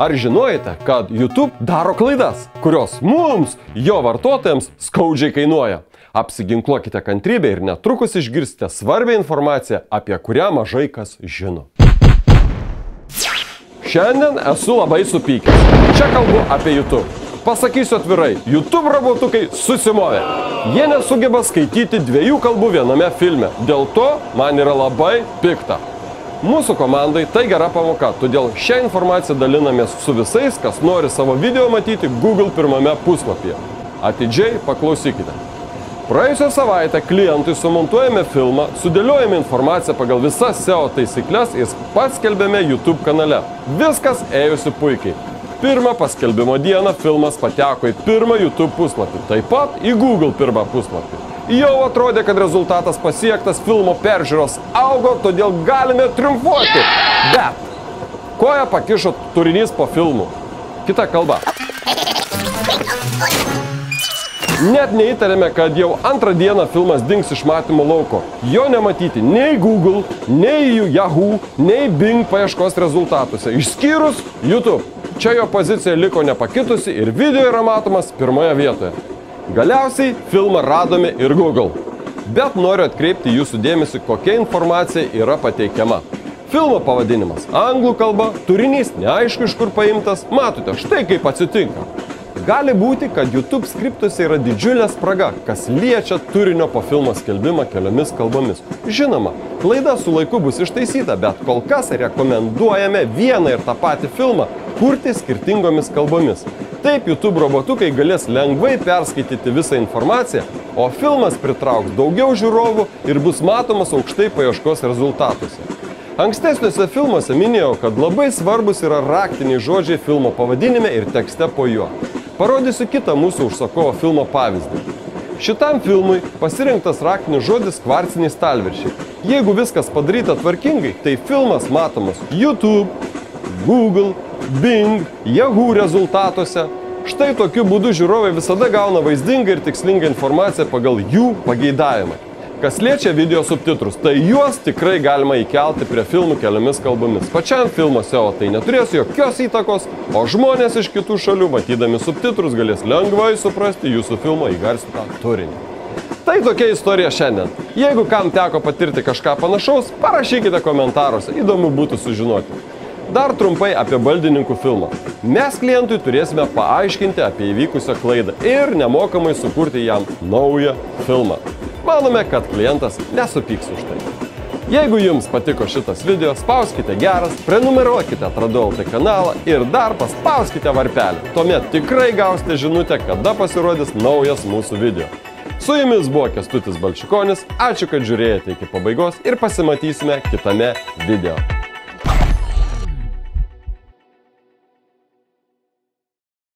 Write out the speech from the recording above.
Ar žinojate, kad YouTube daro klaidas, kurios mums, jo vartotojams, skaudžiai kainuoja? Apsiginkluokite kantrybę ir netrukus išgirsite svarbią informaciją, apie kurią mažai kas žino. Šiandien esu labai supykęs. Čia kalbu apie YouTube. Pasakysiu atvirai, YouTube robotukai susimovė. Jie nesugeba skaityti dviejų kalbų viename filme. Dėl to man yra labai pikta. Mūsų komandai tai gera pamoka, todėl šią informaciją dalinamės su visais, kas nori savo video matyti Google pirmame puslapyje. Atidžiai paklausykite. Praėjusią savaitę klientui sumontuojame filmą, sudėliojame informaciją pagal visas SEO taisyklės ir paskelbėme YouTube kanale. Viskas ėjusi puikiai. Pirmą paskelbimo dieną filmas pateko į pirmą YouTube puslapį, taip pat į Google pirmą puslapį. Jau atrodė, kad rezultatas pasiektas, filmo peržiūros augo, todėl galime triumfuoti. Bet koja pakišo turinys po filmų. Kita kalba. Net neįtarėme, kad jau antrą dieną filmas dings iš matymo lauko. Jo nematyti nei Google, nei Yahoo, nei Bing paieškos rezultatuose, išskyrus YouTube. Čia jo pozicija liko nepakitusi ir video yra matomas pirmoje vietoje. Galiausiai filmą radome ir Google. Bet noriu atkreipti jūsų dėmesį, kokia informacija yra pateikiama. Filmo pavadinimas anglų kalba, turinys neaišku iš kur paimtas, matote, štai kaip atsitinka. Gali būti, kad YouTube skriptuose yra didžiulė spraga, kas liečia turinio po filmo skelbimą keliomis kalbomis. Žinoma, klaida su laiku bus ištaisyta, bet kol kas rekomenduojame vieną ir tą patį filmą kurti skirtingomis kalbomis. Taip YouTube robotukai galės lengvai perskaityti visą informaciją, o filmas pritrauks daugiau žiūrovų ir bus matomas aukštai paieškos rezultatuose. Ankstesniuose filmuose minėjau, kad labai svarbus yra raktiniai žodžiai filmo pavadinime ir tekste po juo. Parodysiu kitą mūsų užsakovo filmo pavyzdį. Šitam filmui pasirinktas raktinis žodis kvarciniai stalviršiai. Jeigu viskas padaryta tvarkingai, tai filmas matomas YouTube, Google, Bing, Yahoo rezultatuose. Štai tokiu būdu žiūrovai visada gauna vaizdingą ir tikslingą informaciją pagal jų pageidavimą. Kas liečia video subtitrus, tai juos tikrai galima įkelti prie filmų keliomis kalbomis. Pačiam filmo SEO tai neturės jokios įtakos, o žmonės iš kitų šalių, matydami subtitrus, galės lengvai suprasti jūsų filmo įgarsintą turinį. Tai tokia istorija šiandien. Jeigu kam teko patirti kažką panašaus, parašykite komentaruose, įdomu būtų sužinoti. Dar trumpai apie baldininkų filmą. Mes klientui turėsime paaiškinti apie įvykusią klaidą ir nemokamai sukurti jam naują filmą. Manome, kad klientas nesupyks už tai. Jeigu jums patiko šitas video, spauskite geras, prenumeruokite Atradau LT kanalą ir dar paspauskite varpelį. Tuomet tikrai gausite žinutę, kada pasirodys naujas mūsų video. Su jumis buvo Kestutis Balčikonis, ačiū, kad žiūrėjote iki pabaigos ir pasimatysime kitame video.